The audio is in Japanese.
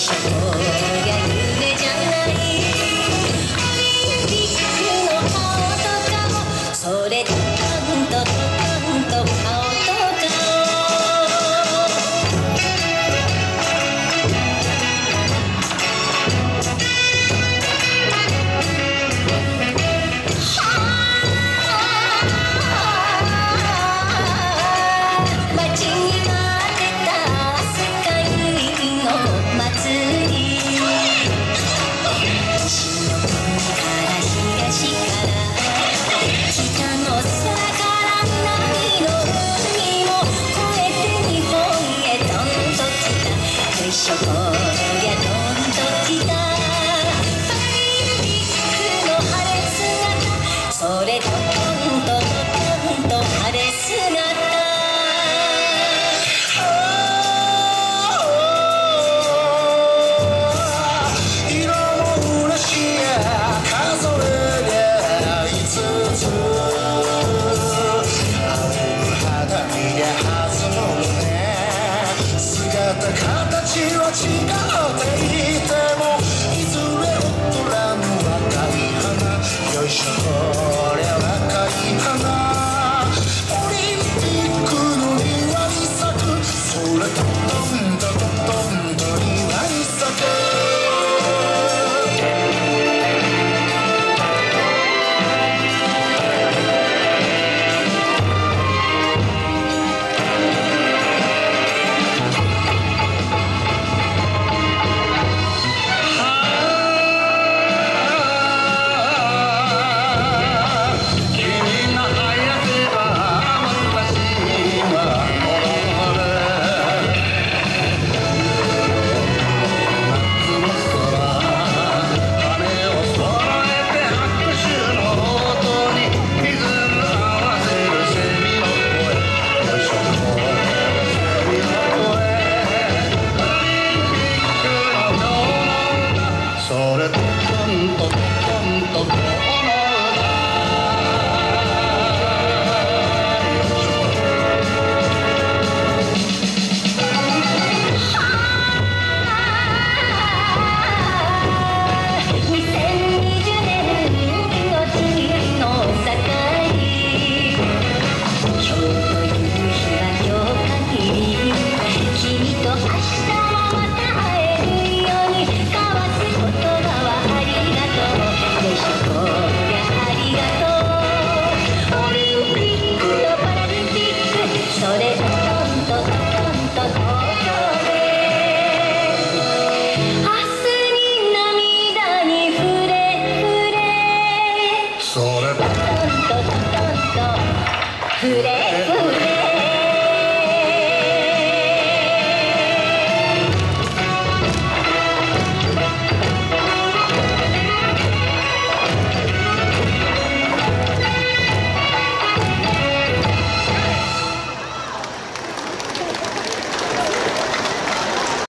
我呀，有你。Shaka. tâm tục tâm tục それ」「ふれふれ」